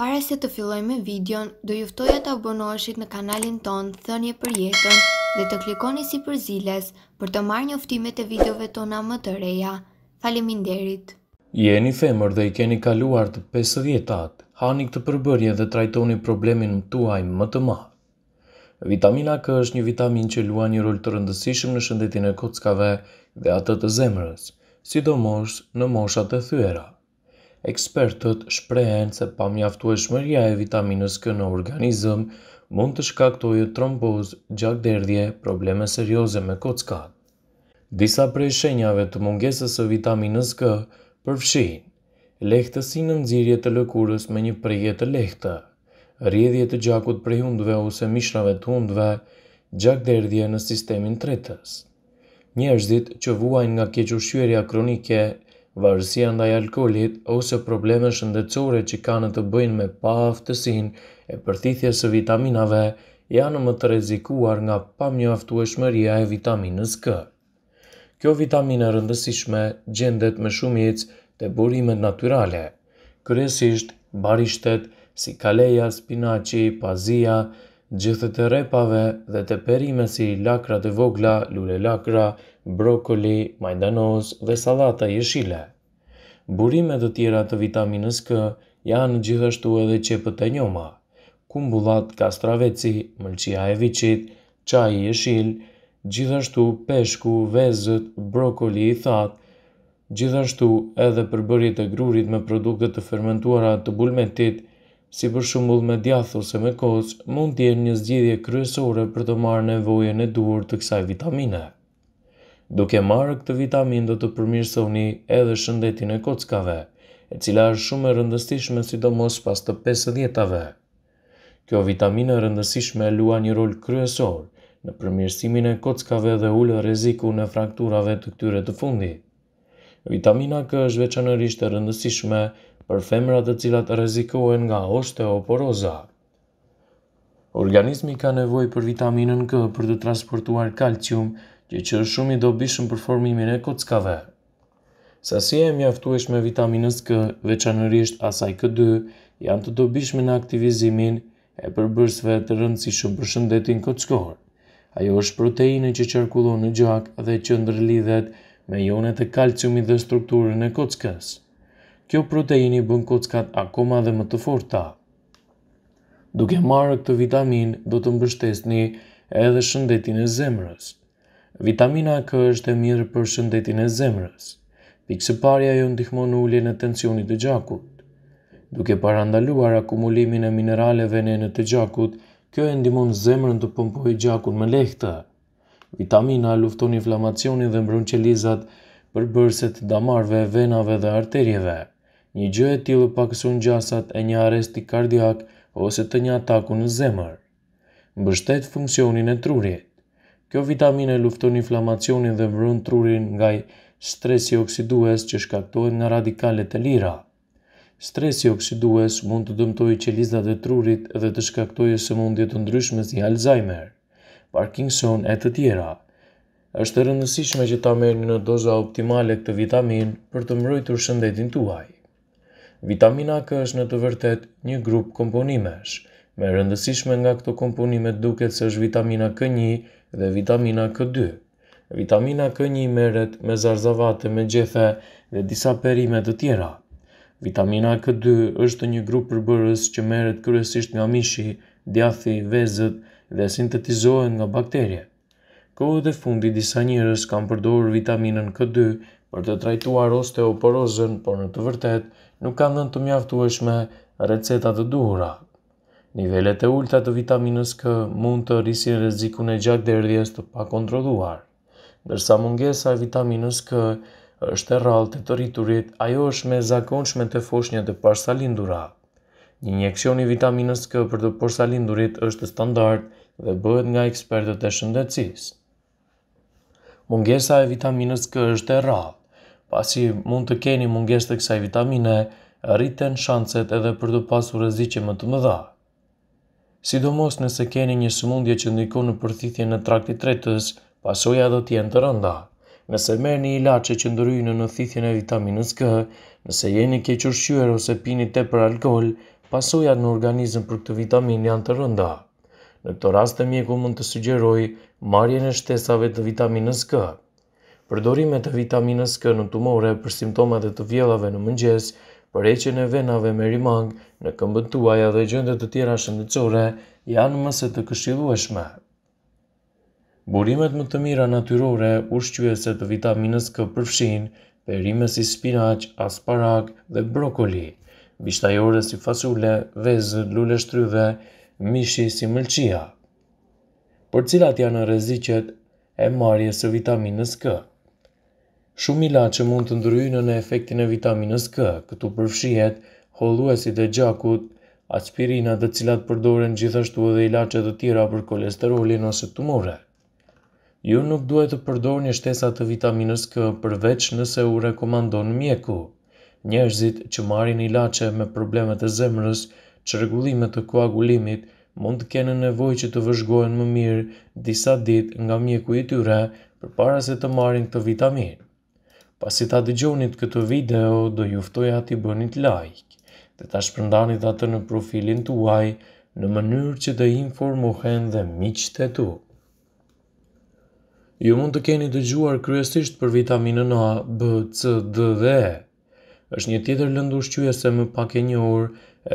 Para se të fillojmë me videon, do ju ftoja të abonoheshit në kanalin tonë Thënje për Jetën dhe të klikoni sipër ziles për të marrë njoftimet e videove tona më të reja. Faleminderit! Jeni femër dhe i keni kaluar të 50-tat, hani këtë përbërje dhe trajtoni problemin tuaj më të madh. Vitamina K është një vitaminë që luan një rol të rëndësishëm në shëndetin e kockave dhe atë të zemrës, sidomos në moshat e thyera. Ekspertët shprehen se pamjaftueshmëria e vitaminës K në organizëm mund të shkaktojë trombozë, gjakderdhje, probleme serioze me kockat. Disa prej shenjave të mungesës së vitaminës K përfshijnë. Lehtësi në nxirje të lëkurës me një prerje të lehtë, rrjedhje të gjakut prej hundëve ose mishrave të hundëve, gjakderdhje në sistemin tretës. Njerëzit që vuajnë nga kequshqyerja kronike, varësia ndaj alkoolit ose probleme shëndetësore që kanë të bëjnë me paaftësinë e përthithjes së vitaminave janë më të rrezikuar nga pamjaftueshmëria e vitaminës K. Kjo vitaminë e rëndësishme gjendet me shumicë te burimet natyrale, kryesisht barishtet si kaleja, spinaqi, pazia, gjethet e rrepave dhe te perimet si lakrat e vogla, lulelakra, brokoli, majdanoz dhe sallata jeshile. Burime të tjera të vitaminës K janë gjithashtu edhe qepët e njoma, kumbullat kastraveci, mëlçia e viçit, çaji jeshil, gjithashtu peshku, vezët, brokoli i thatë, gjithashtu edhe përbërjet e grurit me produkte të fermentuara të bulmetit, si për shembull me djathë ose me kos, mund të jenë një zgjidhje kryesore për të marrë nevojën e duhur të kësaj vitamine. Duke marrë këtë vitaminë do të përmirësoni edhe shëndetin e kockave, e cila është shumë e rëndësishme sidomos pas të pesëdhjetave. Kjo vitaminë e rëndësishme luan një rol kryesor në përmirësimin e kockave dhe ul rrezikun e frakturave të këtyre të fundit. Vitamina K është veçanërisht e rëndësishme për femrat të cilat rrezikohen nga osteoporoza. Organizmi ka nevojë për vitaminën K për të transportuar kalcium, gjë që është shumë i dobishëm për formimin e kockave. Sasia e mjaftueshme e vitaminës K, veçanërisht asaj K2, janë të dobishme në aktivizimin e përbërësve të rëndësishëm për shëndetin kockor. Ajo është proteinë që qarkullon në gjak dhe që ndërlidhet me jonet e kalciumit dhe strukturën e kockës. Kjo proteinë i bën kockat akoma dhe më të forta. Duke marrë këtë vitaminë, do të mbështesni edhe shëndetin e zemrës. Vitamina K është e mirë për shëndetin e zemrës. Pikë së pari ajo ndihmon në uljen e tensionit të gjakut. Duke parandaluar akumulimin e mineraleve në enë të gjakut, kjo e ndihmon zemrën të pompojë gjakun më lehtë. Vitamina lufton inflamacionin dhe mbron qelizat përbërëse të damarëve, venave dhe arterieve. Një gjë e tillë pakëson gjasat e një arresti kardiak ose të një ataku në zemër. Mbështet funksionin e trurit. Kjo vitaminë lufton inflamacionin dhe mbron trurin nga stresi oksidues që shkaktohet nga radikalet e lira. Stresi oksidues mund të dëmtojë qelizat e trurit dhe të shkaktojë sëmundje të ndryshme si Alzheimer, Parkinson e të tjera. Është e rëndësishme që ta merrni në doza optimale këtë vitaminë për të mbrojtur shëndetin tuaj. Vitamina K është në të vërtetë një grup komponimesh. Më e rëndësishmja nga këto komponime duket se është vitamina K një dhe vitamina K dy. Vitamina K1 merret me zarzavate me gjethe dhe disa perime të tjera. Vitamina K2 është një grup përbërës që merret kryesisht nga mishi, djathi, vezët dhe sintetizohet nga bakteriet. Kohët e fundit disa njerëz kanë përdorur vitaminën K2 për të trajtuar osteoporozën, por në të vërtetë nuk kanë dhënë të mjaftueshme receta të duhura. Nivelet e ulëta të vitaminës K mund të rrisin rrezikun e gjakderdhjes të pakontrolluar. Ndërsa mungesa e vitaminës K është e rrallë te të rriturit, ajo është më e zakonshme te foshnjat e porsalindura. Një injeksion i vitaminës K për të porsalindurit është standard dhe bëhet nga ekspertët e shëndetësisë. Mungesa e vitaminës K është e rrallë. Pasi mund të keni mungesë të kësaj vitamine, rriten shanset edhe për të pasur rreziqe më të mëdha, sidomos nëse keni një sëmundje që ndikon në përthithjen e traktit tretës, pasojat do të jenë të rënda. Nëse merrni ilaçe që ndërhyjnë në thithjen e vitaminës K, nëse jeni i kequshqyer ose pini tepër alkool, pasojat në organizëm për këtë vitaminë janë të rënda. Në këto raste mjeku mund të sugjerojë marrjen e shtesave të vitaminës K. Përdorimet e vitaminës K në tumore për simptomat e të vjellave në mëngjes, për heqjen e venave merimangë në këmbët tuaja dhe gjendje të tjera shëndetësore janë mëse të këshillueshme. Burimet më të mira natyrore ushqyese të vitaminës K përfshijnë perime si spinaq, asparag dhe brokoli, bishtajore si fasule, vezë, luleshtrydhe, mishi si mëlçia. Por cilat janë rreziqet e marrjes së vitaminës K? Shumë ilaçe mund të ndërhyjnë në efektin e vitaminës K. Këtu përfshihet holluesit e gjakut, aspirina, të cilat përdoren gjithashtu edhe ilaçe të tjera për kolesterolin ose tumorët. Ju nuk duhet të përdorni shtesa të vitaminës K përveç nëse u rekomandon mjeku. Njerëzit që marrin ilaçe me probleme të zemrës, çrregullime të koagulimit, mund të kenë nevojë që të vëzhgohen më mirë disa ditë nga mjeku i tyre përpara se të marrin këtë vitaminë. Pasi ta dëgjonit këtë video, do ju ftoja t'i bënit like dhe ta shpërndanit atë në profilin tuaj në mënyrë që të informohen dhe miqtë e tu. Ju mund të keni dëgjuar kryesisht për vitaminën A, B, C, D dhe E. Është një tjetër lëndë ushqyese më pak e njohur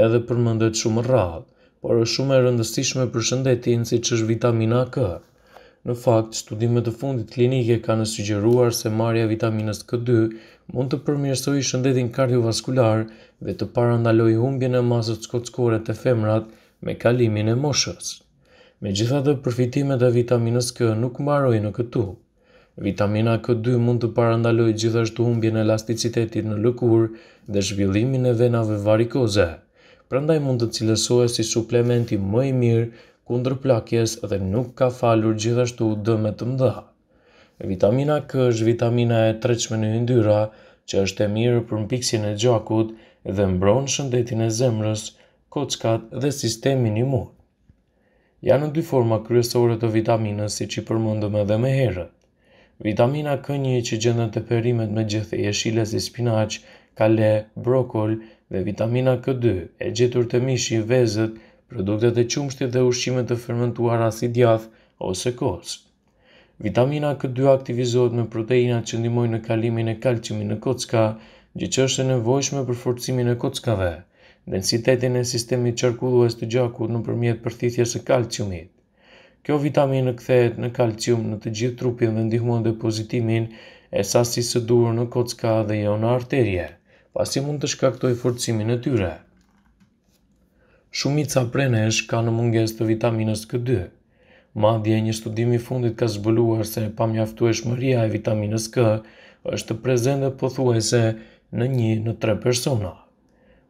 edhe përmendet shumë rrallë, por është shumë e rëndësishme për shëndetin siç është vitamina K. Në fakt, studimet e fundit klinike kanë sugjeruar se marrja e vitaminës K2 mund të përmirësojë shëndetin kardiovaskular dhe të parandalojë humbjen e masës kocëkore te femrat me kalimin e moshës. Megjithatë, përfitimet e vitaminës K nuk mbarojnë këtu. Vitamina K2 mund të parandalojë gjithashtu humbjen e elasticitetit në lëkurë dhe zhvillimin e venave varikoze, prandaj mund të cilësohet si suplementi më i mirë kundër plakjes dhe nuk ka falur gjithashtu dëme të mëdha. Vitamina K është vitamina e tretshme në yndyra, që është e mirë për mpiksjen e gjakut dhe mbron shëndetin e zemrës, kockat dhe sistemin imun. Janë dy forma kryesore të vitaminës siç i përmendëm edhe më herët. Vitamina K1 që gjendet te perimet me gjethe jeshile si spinaq, kale, brokol dhe vitamina K2 e gjetur te mishi, vezët, produktet e qumështit dhe ushqimet e fermentuara si djath ose kos. Vitamina K2 aktivizohet me proteinat që ndihmojnë në kalimin e kalciumit në kocka, gjë që është e nevojshme për forcimin e kockave, densitetin e sistemit qarkullues të gjakut nëpërmjet përthithjes së kalciumit. Kjo vitaminë kthehet në kalcium në të gjithë trupin dhe ndihmon depozitimin e sasisë së duhur në kocka dhe jo në arterie, pasi mund të shkaktojë forcimin e tyre. Shumica prej nesh kanë mungesë të vitaminës K2. Madje, një studim i fundit ka zbuluar se pamjaftueshmëria e vitaminës K është prezente pothuajse në një në tre persona.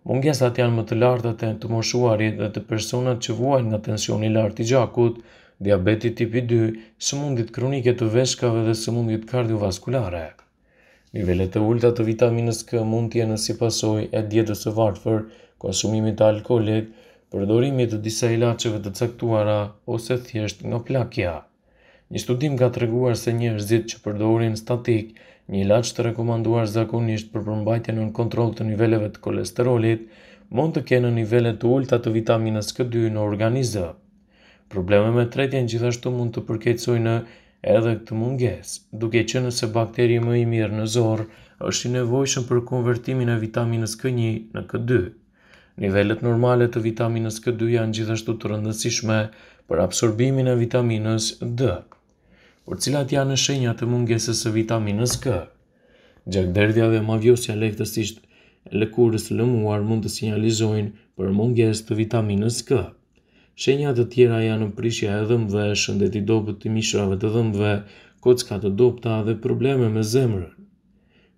Mungesat janë më të larta te të moshuarit dhe te personat që vuajnë nga tensioni i lartë i gjakut, diabeti tipi dy, sëmundjet kronike të veshkave dhe sëmundjet kardiovaskulare. Nivelet e ulëta të vitaminës K mund të jenë si pasojë e dietës së varfër, konsumimit të alkoolit, përdorimit të disa ilaçeve të caktuara ose thjesht nga plakja. Një studim ka treguar se njerëzit që përdorin statik, një ilaç të rekomanduar zakonisht për përmbajtjen nën kontroll të niveleve të kolesterolit, mund të kenë nivele të ulëta të vitaminës K2 në organizëm. Probleme me tretjen gjithashtu mund të përkeqësojnë edhe këtë mungesë, duke qenë se bakteri më i mirë në zorrë është i nevojshëm për konvertimin e vitaminës K1 në K2. Nivelet normale të vitaminës K2 janë gjithashtu të rëndësishme për absorbimin e vitaminës D. Por cilat janë shenjat e mungesës së vitaminës K? Gjakderdhja dhe mavijosja lehtësisht e lëkurës së lëmuar mund të sinjalizojnë për mungesë të vitaminës K. Shenja të tjera janë prishja e dhëmbëve, shëndet i dobët i mishrave të dhëmbëve, kocka të dobëta dhe probleme me zemrën.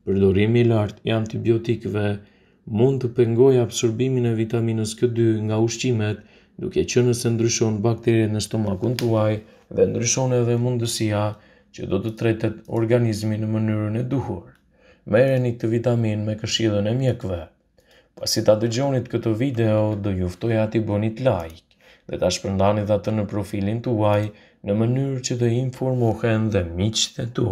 Përdorimi i lartë i antibiotikëve mund të pengojë absorbimin e vitaminës K2 nga ushqimet, duke qenë se ndryshon bakteritë në stomakun tuaj dhe ndryshon edhe mundësia që do të tretet organizmi në mënyrën e duhur. Merreni këtë vitaminë me këshillën e mjekëve. Pasi ta dëgjonit këtë video, do ju ftoja t'i bënit like dhe ta shpërndanit atë në profilin tuaj në mënyrë që të informohen dhe miqtë e tu.